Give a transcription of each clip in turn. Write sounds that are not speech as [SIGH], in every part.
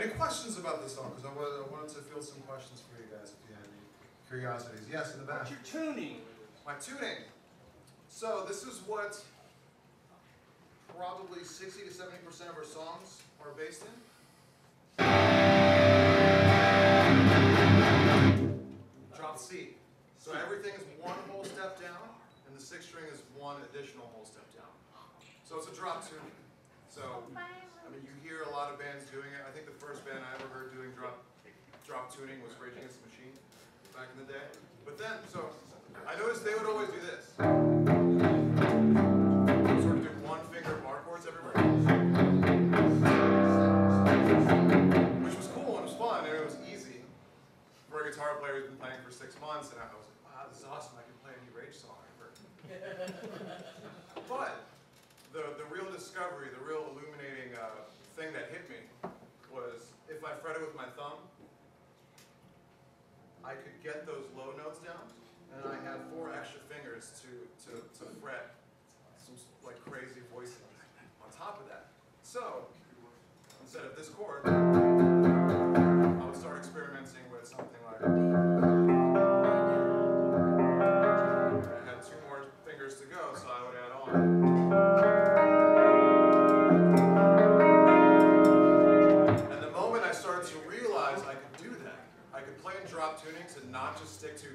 Any questions about this song? Because I wanted, I wanted to field some questions for you guys if you had any curiosities. Yes, in the back. What's your tuning? My tuning. So this is what probably 60 to 70 percent of our songs are based in. Drop C. So everything is one whole step down, and the sixth string is one additional whole step down. So it's a drop tuning. So I mean, you hear a lot of bands doing it. I think the first band I ever heard doing drop drop tuning was Rage Against the Machine back in the day. But then, so I noticed they would always do this. Sort of do one finger bar chords everywhere. Which was cool and it was fun and it was easy for a guitar player who's been playing for six months and I was like, wow, this is awesome, I can play any Rage song ever. [LAUGHS] but the, the real discovery, the real uh, thing that hit me was if I fretted with my thumb, I could get those low notes down, and I had four extra fingers to, to, to fret some like crazy voicing on top of that. So, instead of this chord, I would start experimenting with something like. Drop not just stick to.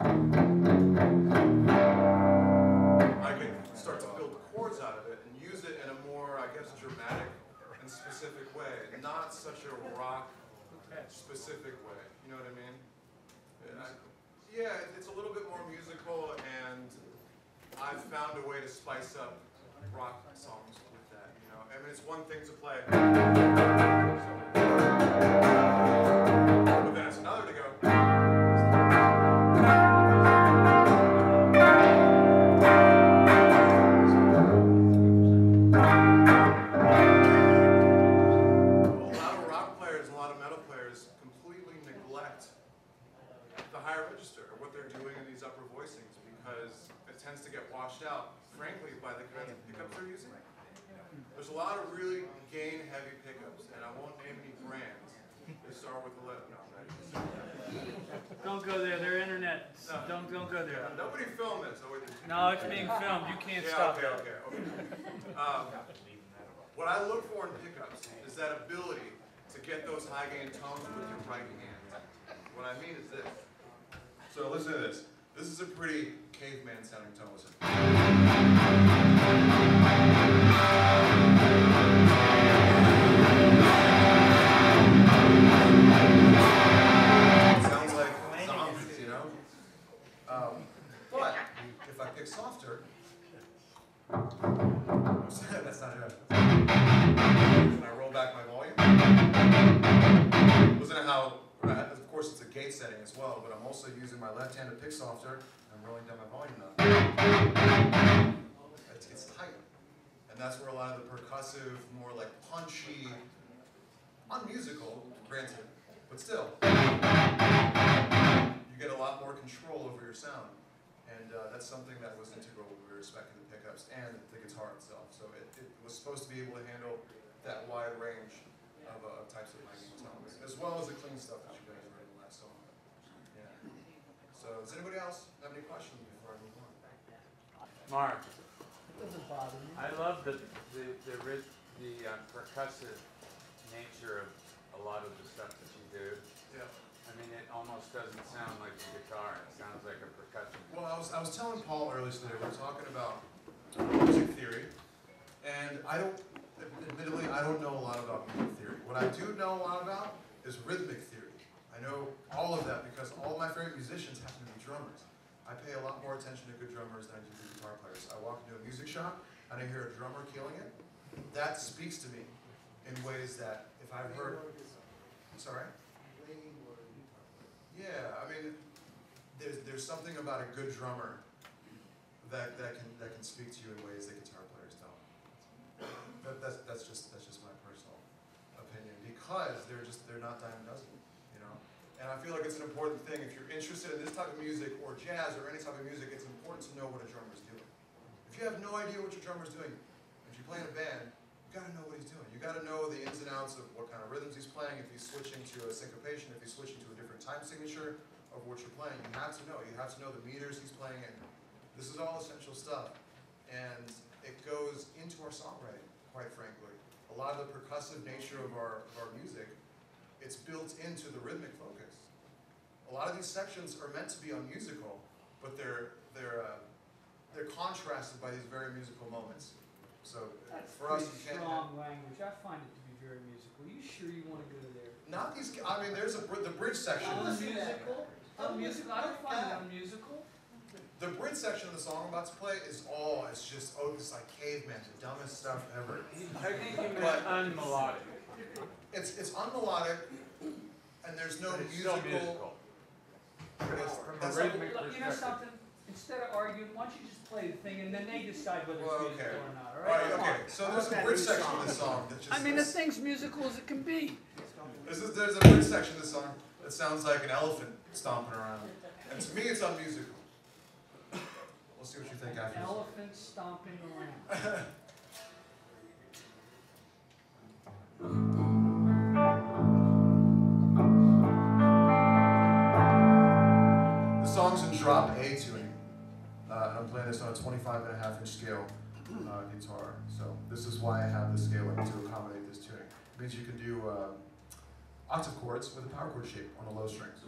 I can start to build chords out of it and use it in a more, I guess, dramatic and specific way, not such a rock specific way. You know what I mean? I- yeah, it's a little bit more musical, and I've found a way to spice up rock songs with that. You know, I mean, it's one thing to play. Higher register, or what they're doing in these upper voicings, because it tends to get washed out, frankly, by the kinds of pickups they're using. There's a lot of really gain-heavy pickups, and I won't name any brands. They start with a letter. No, I'm not even saying that. Don't go there, they're internet. No. Don't, don't go there. Yeah, nobody film this. No, it's being filmed, you can't Yeah, stop okay, it. okay, okay. Um, what I look for in pickups is that ability to get those high gain tones with your right hand. What I mean is this. So listen to this. This is a pretty caveman sounding tone. Sounds like zombies, you know? Um, but if I pick softer, [LAUGHS] that's not it. Can I roll back my volume? Listen to how, course, it's a gate setting as well, but I'm also using my left-handed pick softer. I'm rolling down my volume knob. It's, tight. And that's where a lot of the percussive, more like punchy, unmusical, granted, but still, you get a lot more control over your sound. And uh, that's something that was integral we were respecting the pickups and the guitar itself. So it, it was supposed to be able to handle that wide range of uh, types of tones, as well as the clean stuff that you guys heard in the last song. Yeah. So does anybody else have any questions before I move on? Mark, Doesn't bother me. I love the, the, the, ri- the uh, percussive nature of a lot of the stuff that you do. Yeah. I mean, it almost doesn't sound like a guitar, it sounds like a percussion. Well, I was, I was telling Paul earlier today, we were talking about music theory, and I don't, admittedly, I don't know a lot about music theory. What I do know a lot about is rhythmic theory. I know all of that because all of my favorite musicians happen to be drummers. I pay a lot more attention to good drummers than I do to guitar players. I walk into a music shop and I hear a drummer killing it. That speaks to me in ways that if I've heard, sorry? Yeah, I mean, there's there's something about a good drummer that that can that can speak to you in ways that guitar players don't. That, that's that's just that's just my personal opinion because they're just they're not dime a dozen. And I feel like it's an important thing if you're interested in this type of music or jazz or any type of music. It's important to know what a drummer's doing. If you have no idea what your drummer's doing, if you play in a band, you gotta know what he's doing. You gotta know the ins and outs of what kind of rhythms he's playing, if he's switching to a syncopation, if he's switching to a different time signature of what you're playing. You have to know. You have to know the meters he's playing in. This is all essential stuff. And it goes into our songwriting, quite frankly. A lot of the percussive nature of our, of our music, it's built into the rhythmic focus. A lot of these sections are meant to be unmusical, but they're, they're, uh, they're contrasted by these very musical moments. So That's for us, pretty you can't. strong language. I find it to be very musical. Are You sure you wanna go there? Not these. I mean, there's a the bridge section. Unmusical? Unmusical? I don't find it unmusical. The bridge section of the song I'm about to play is all. It's just oh, it's like caveman, the dumbest stuff ever. I think he meant But- unmelodic, It's it's unmelodic, and there's no it's still musical. musical. it's- From a that's rhythmic Look, You know perspective. something? Instead of arguing, why don't you just play the thing and then they decide whether Well, it's okay. musical or not, all alright? right, Come on. okay. So there's a bridge section of this song that just. I mean, this thing's musical as it can be. This is, there's a bridge section of the song that sounds like an elephant stomping around. And to me, it's unmusical. We'll see what you think after this. Elephant stomping around. [LAUGHS] song's in drop A tuning. Uh, and I'm playing this on a 25 and a half inch scale uh, guitar. So this is why I have the scaling to accommodate this tuning. It means you can do uh, octave chords with a power chord shape on the low strings.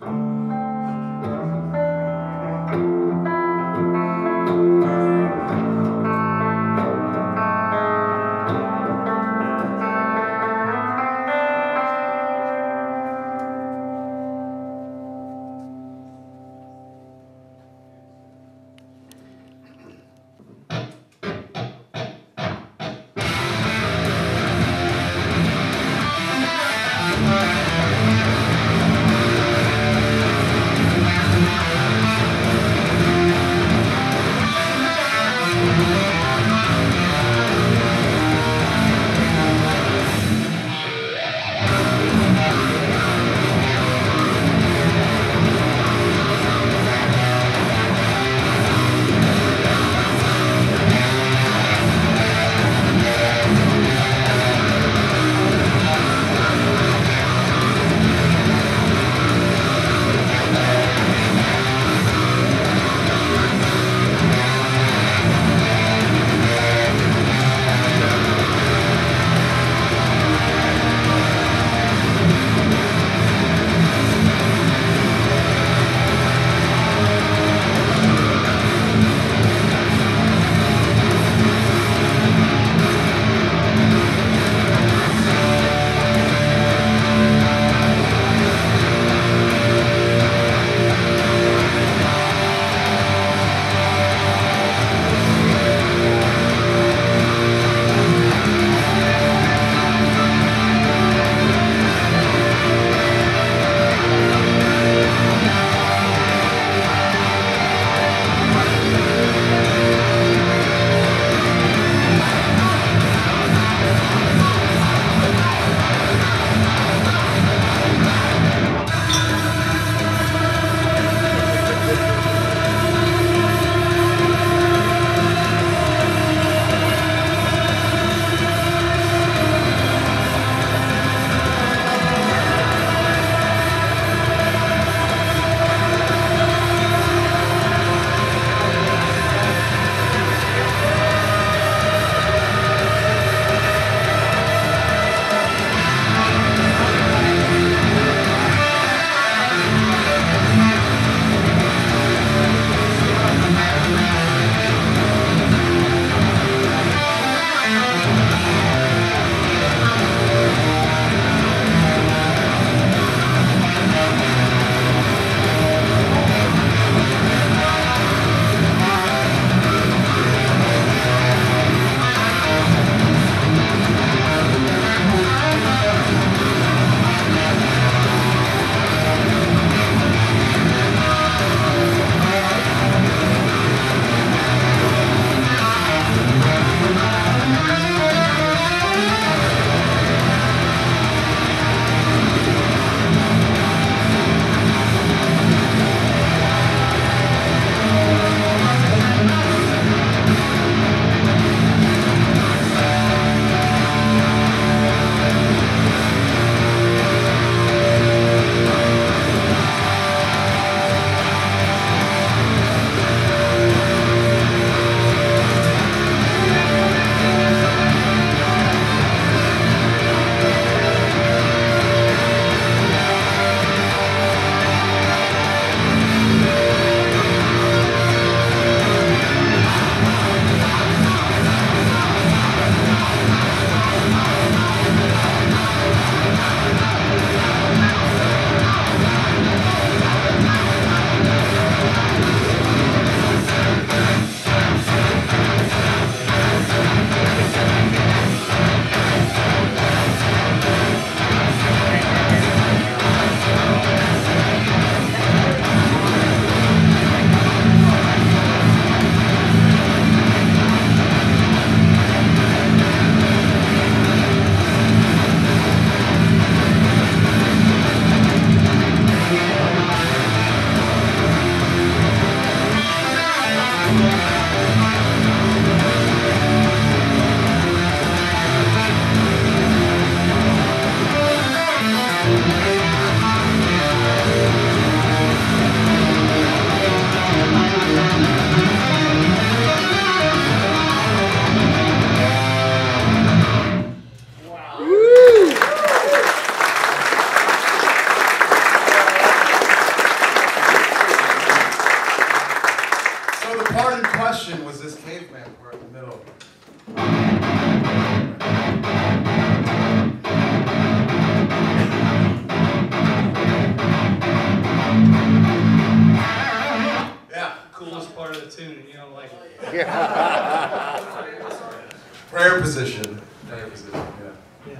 Prayer position. Prayer position, yeah. Yeah,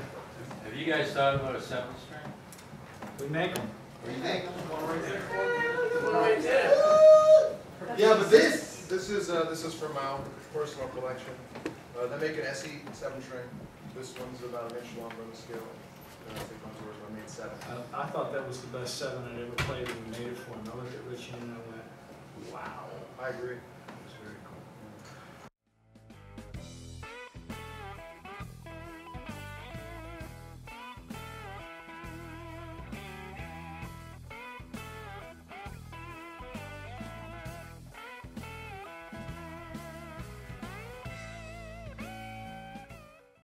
Have you guys thought about a seven string? we make them. We make them. Yeah, but this, this is, uh, this is from my own personal collection. Uh, they make an SE seven string. This one's about an inch longer on the scale. Uh, I think one's worth, I made seven. I, I thought that was the best seven I'd ever played when we made it for him. I looked at Richie and I went, wow. I agree.